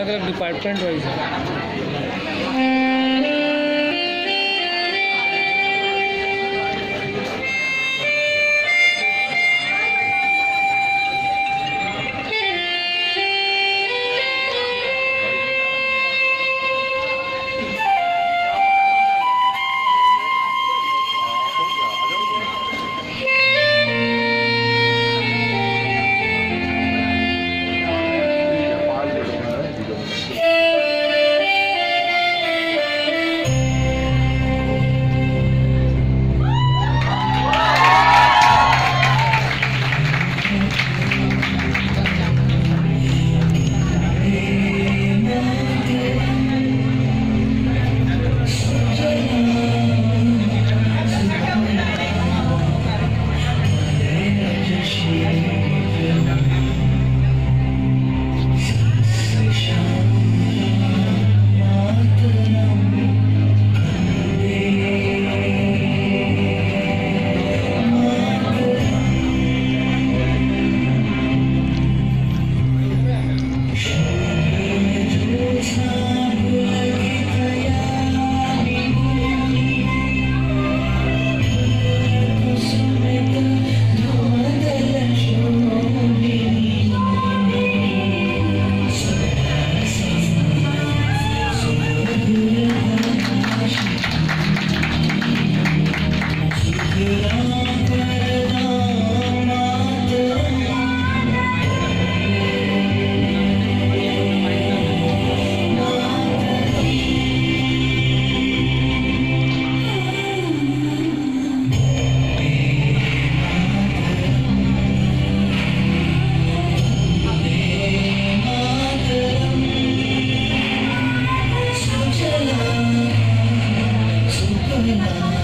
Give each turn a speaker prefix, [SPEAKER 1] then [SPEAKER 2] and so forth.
[SPEAKER 1] अलग अलग department wise है Amin.